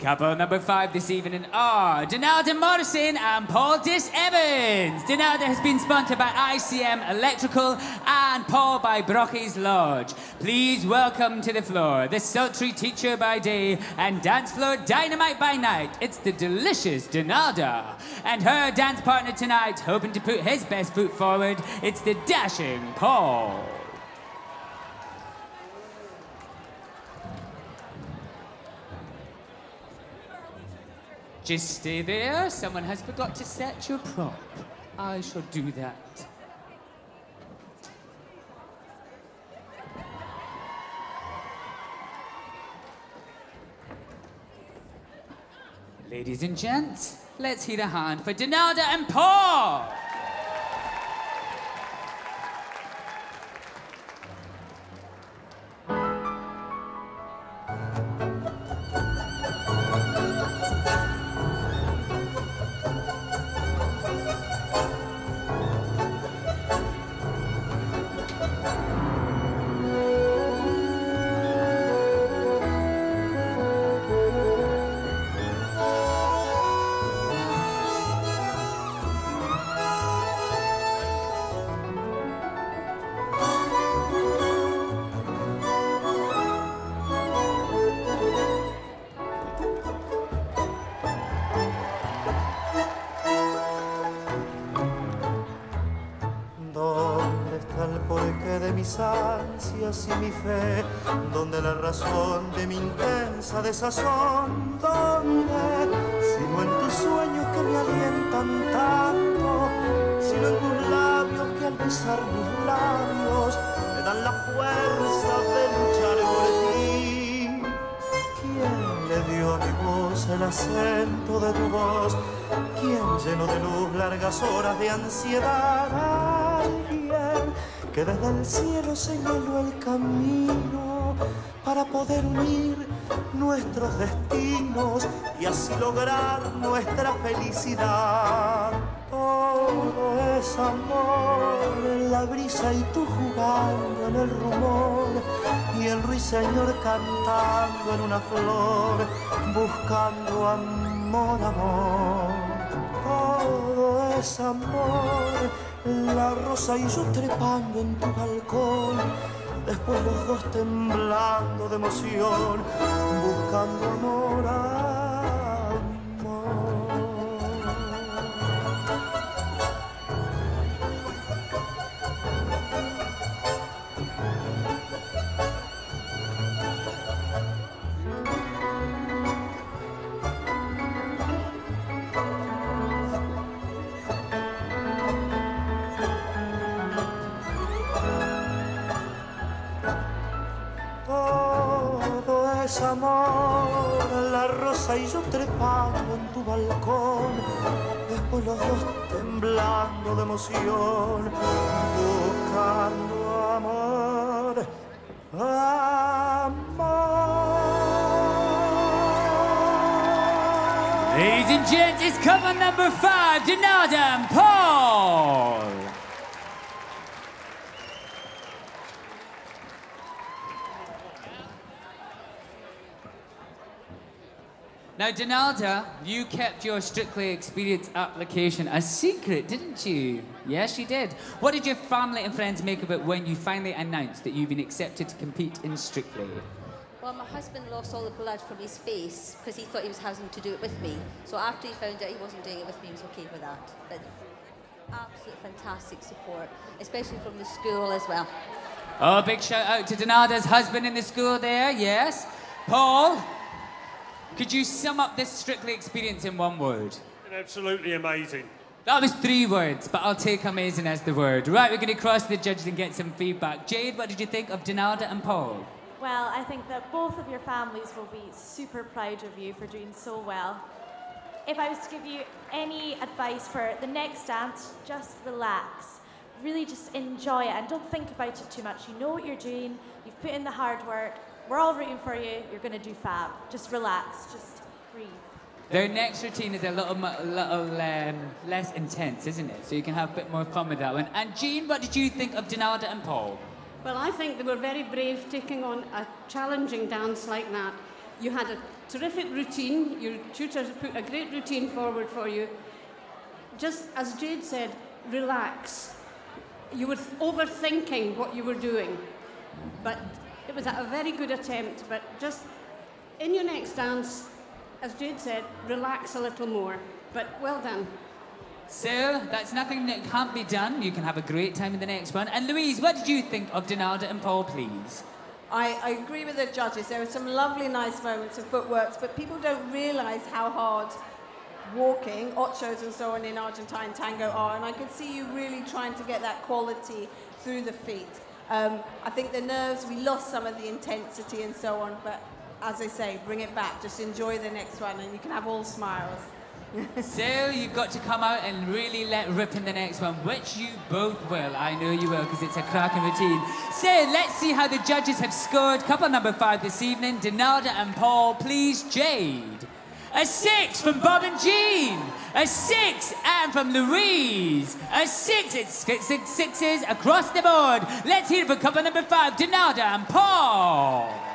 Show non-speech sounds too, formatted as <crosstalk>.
Couple number five this evening are Donalda Morrison and Paul Diss-Evans. Donalda has been sponsored by ICM Electrical and Paul by Brocky's Lodge. Please welcome to the floor the sultry teacher by day and dance floor dynamite by night. It's the delicious Donalda. And her dance partner tonight, hoping to put his best foot forward, it's the dashing Paul. Just stay there. Someone has forgot to set your prop. I shall do that. Ladies and gents, let's hear a hand for Donalda and Paul. Mis ansias y mi fe? ¿Dónde la razón de mi intensa desazón? ¿Dónde? Si no en tus sueños que me alientan tanto, sino en tus labios que al besar mis labios me dan la fuerza de luchar por ti. ¿Quién le dio a mi voz el acento de tu voz? ¿Quién llenó de luz largas horas de ansiedad? Que desde el cielo señaló el camino para poder unir nuestros destinos y así lograr nuestra felicidad. Todo es amor en la brisa y tú jugando en el rumor y el ruiseñor cantando en una flor buscando amor, amor. Todo es amor, la rosa y yo trepando en tu balcón. Después los dos temblando de emoción, buscando amor, amor. La rosa y yo trepando en tu balcón. Después los dos temblando de emoción, buscando amor, amor. Ladies and gents, it's cover number five, and Paul. Now, Donalda, you kept your Strictly Experience application a secret, didn't you? Yes, you did. What did your family and friends make of it when you finally announced that you've been accepted to compete in Strictly? Well, my husband lost all the blood from his face because he thought he was having to do it with me. So after he found out he wasn't doing it with me, he was okay with that. But absolute fantastic support, especially from the school as well. Oh, big shout out to Donalda's husband in the school there, yes. Paul, could you sum up this Strictly experience in one word? Absolutely amazing. That was three words, but I'll take amazing as the word. Right, we're going to cross the judges and get some feedback. Jade, what did you think of Donalda and Paul? Well, I think that both of your families will be super proud of you for doing so well. If I was to give you any advice for the next dance, just relax. Really just enjoy it and don't think about it too much. You know what you're doing, you've put in the hard work. We're all rooting for you. You're going to do fab. Just relax, just breathe. Their next routine is a little, mu- little um, less intense, isn't it? So you can have a bit more fun with that one. And Jean, what did you think of Donalda and Paul? Well, I think they were very brave taking on a challenging dance like that. You had a terrific routine. Your tutors put a great routine forward for you. Just as Jade said, relax. You were overthinking what you were doing, but it was a very good attempt. But just in your next dance, as Jade said, relax a little more. But well done. So, that's nothing that can't be done. You can have a great time in the next one. And Louise, what did you think of Donalda and Paul, please? I, I agree with the judges. There were some lovely, nice moments of footworks, but people don't realise how hard walking, ochos and so on in Argentine tango are, and I could see you really trying to get that quality through the feet. Um, I think the nerves, we lost some of the intensity and so on, but as I say, bring it back. Just enjoy the next one, and you can have all smiles. <laughs> so you've got to come out and really let rip in the next one, which you both will. I know you will, because it's a cracking routine. So let's see how the judges have scored. Couple number five this evening, Donalda and Paul. Please, Jade. A six from Bob and Jean. A six, and from Louise. A six, it's six, six sixes across the board. Let's hear it for couple number five, Donalda and Paul.